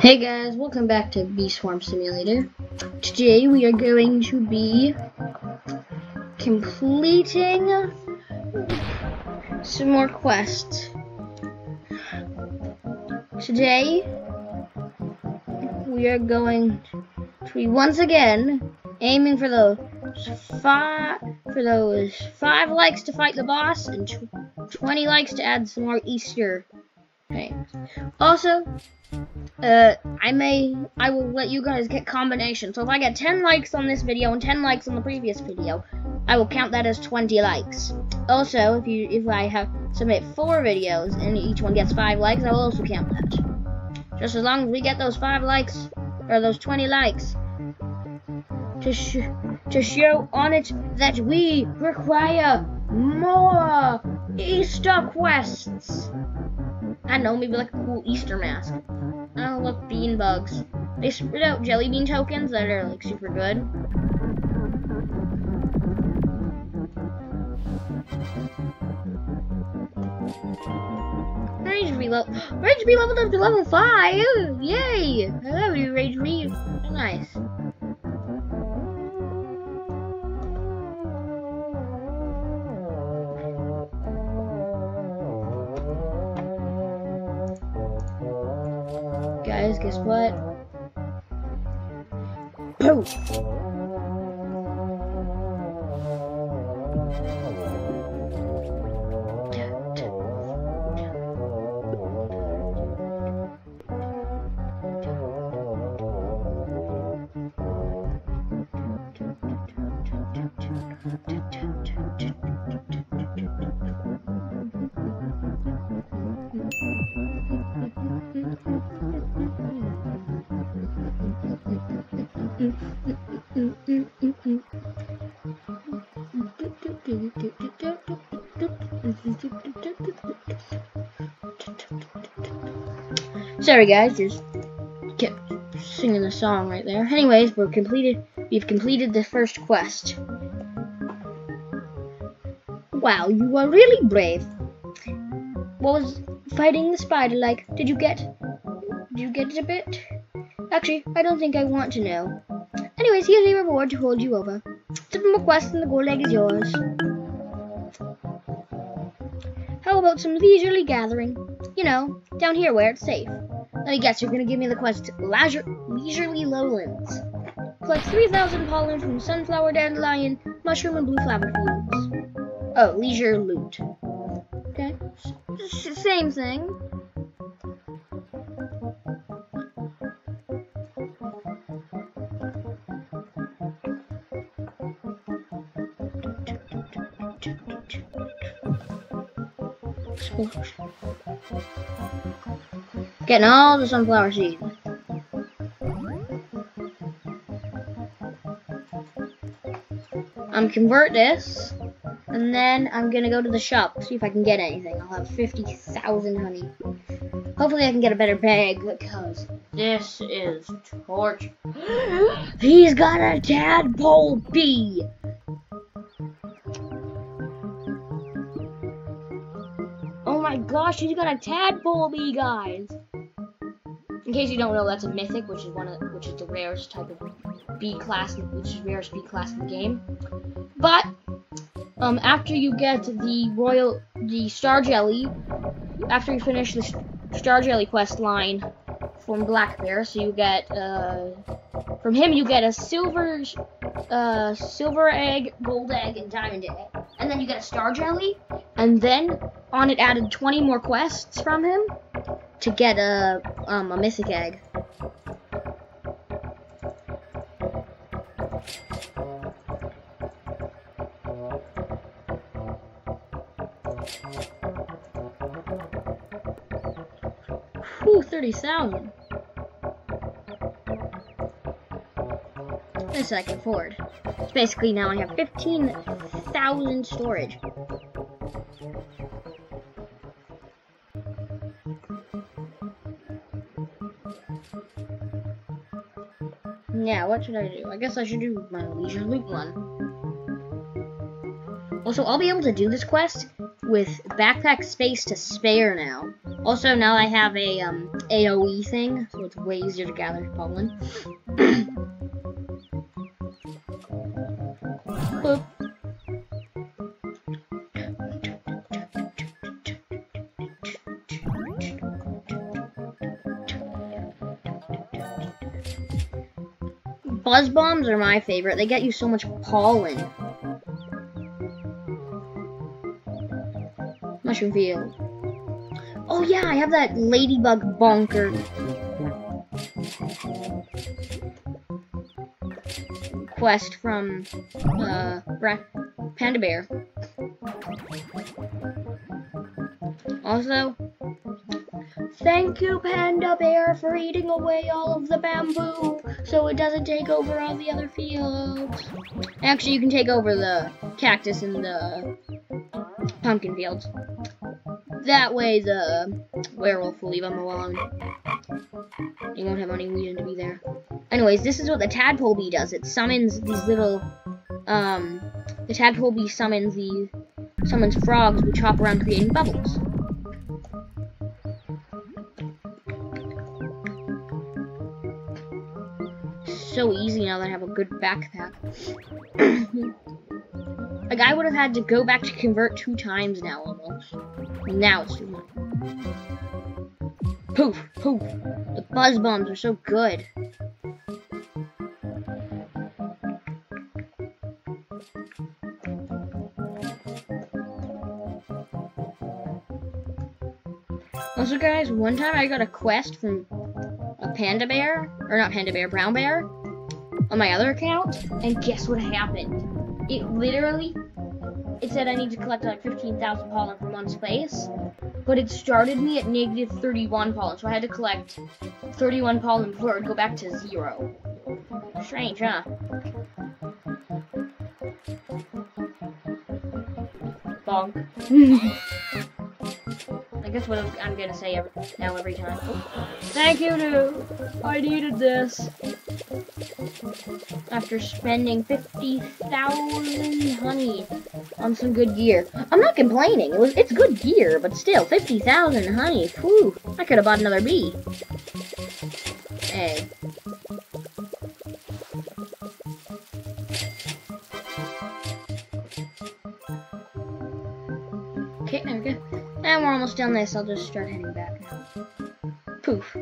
Hey guys, welcome back to Bee Swarm Simulator. Today we are going to be completing some more quests. Today we are going to be once again aiming for those five for those five likes to fight the boss and tw 20 likes to add some more Easter things. Also, uh, I may, I will let you guys get combinations. So if I get 10 likes on this video and 10 likes on the previous video, I will count that as 20 likes. Also, if you, if I have submit four videos and each one gets five likes, I will also count that. Just as long as we get those five likes or those 20 likes to sh to show on it that we require more Easter quests. I know, maybe like a cool Easter mask. Oh, look, bean bugs. They spit out jelly bean tokens that are like super good. Rage reload. Rage leveled up to level 5! Yay! Hello, you Rage Re. Nice. Guess what? Boom! Sorry guys, just kept singing the song right there. Anyways, we're completed we've completed the first quest. Wow, you are really brave. What was fighting the spider like? Did you get did you get it a bit? Actually, I don't think I want to know. Anyways, here's a reward to hold you over. Seven more quests and the gold egg is yours. About some leisurely gathering? You know, down here where it's safe. Let me guess, you're gonna give me the quest Leisure, Leisurely Lowlands. Collect 3,000 pollen from sunflower, dandelion, mushroom, and blue flower fields. Oh, leisure loot. Okay. S same thing. Getting all the sunflower seeds. I'm convert this, and then I'm gonna go to the shop, see if I can get anything. I'll have 50,000 honey. Hopefully I can get a better bag, because this is torture. He's got a tadpole bee! My gosh, he's got a tadpole bee, guys! In case you don't know, that's a mythic, which is one of which is the rarest type of bee class, which is rarest bee class in the game. But um, after you get the royal, the star jelly, after you finish the star jelly quest line from Black Bear, so you get uh, from him you get a silver, uh, silver egg, gold egg, and diamond egg, and then you get a star jelly, and then on it added 20 more quests from him to get a um, a mythic egg. Whew, 30,000. This I can afford. Basically now I have 15,000 storage. Yeah, what should I do? I guess I should do my leisure one. Also, I'll be able to do this quest with backpack space to spare now. Also, now I have a um, AoE thing, so it's way easier to gather pollen. Buzz bombs are my favorite. They get you so much pollen. Mushroom field. Oh yeah, I have that ladybug bonker. Quest from uh Panda Bear. Also, thank you Panda Bear for eating away all of the bamboo so it doesn't take over all the other fields. Actually, you can take over the cactus and the pumpkin fields. That way the werewolf will leave them alone. You won't have any reason to be there. Anyways, this is what the tadpole bee does. It summons these little, um, the tadpole bee summons the, summons frogs which hop around creating bubbles. So easy now that I have a good backpack. like, I would have had to go back to convert two times now, almost. Now it's too much. Poof, poof. The buzz bombs are so good. Also, guys, one time I got a quest from a panda bear, or not panda bear, brown bear, on my other account, and guess what happened? It literally it said I need to collect like 15,000 pollen from one space, but it started me at negative 31 pollen, so I had to collect 31 pollen before it would go back to zero. Strange, huh? Bonk. I guess what I'm gonna say every, now every time. Thank you, dude. I needed this after spending 50,000 honey on some good gear. I'm not complaining. It was it's good gear, but still 50,000 honey. Whew. I could have bought another bee. Hey. Okay, there we go. And we're almost done this. I'll just start heading back now. Poof.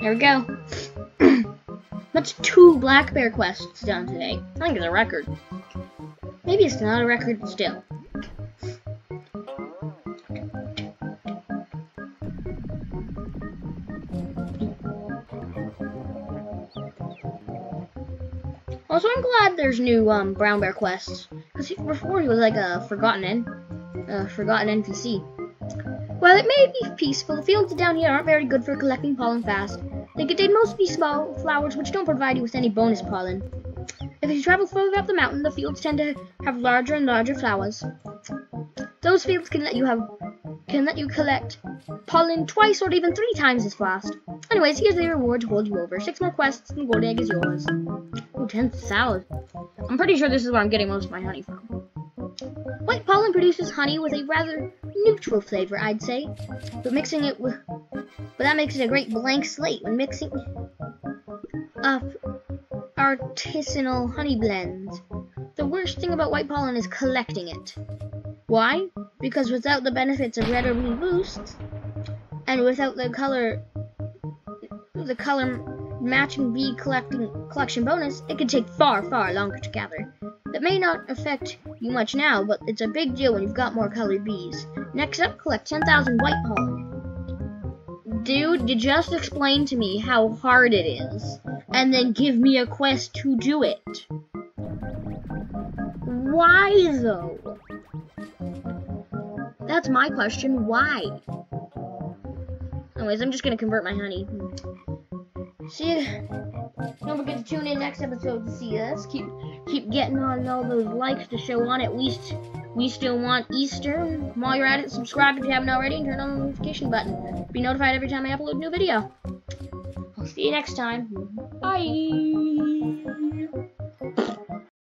There we go. That's two black bear quests done today. I think it's a record. Maybe it's not a record, still. Also, I'm glad there's new um, brown bear quests. Because before he was like a forgotten N, a forgotten NPC. While it may be peaceful, the fields down here aren't very good for collecting pollen fast. They contain mostly small flowers which don't provide you with any bonus pollen. If you travel further up the mountain, the fields tend to have larger and larger flowers. Those fields can let you have can let you collect pollen twice or even three times as fast. Anyways, here's the reward to hold you over. Six more quests and the gold egg is yours. Ooh, 10,000. I'm pretty sure this is where I'm getting most of my honey from. White pollen produces honey with a rather neutral flavor, I'd say. But mixing it with but that makes it a great blank slate when mixing up artisanal honey blends. The worst thing about white pollen is collecting it. Why? Because without the benefits of red or blue boosts, and without the color the color matching bee collecting collection bonus, it can take far, far longer to gather. That may not affect you much now, but it's a big deal when you've got more colored bees. Next up, collect 10,000 white pollen. Dude, you just explain to me how hard it is, and then give me a quest to do it. Why, though? That's my question. Why? Anyways, I'm just gonna convert my honey. See. Don't forget to tune in next episode to see us. Keep keep getting on all those likes to show on at least we still want Easter. While you're at it, subscribe if you haven't already and turn on the notification button. Be notified every time I upload a new video. I'll see you next time. Bye.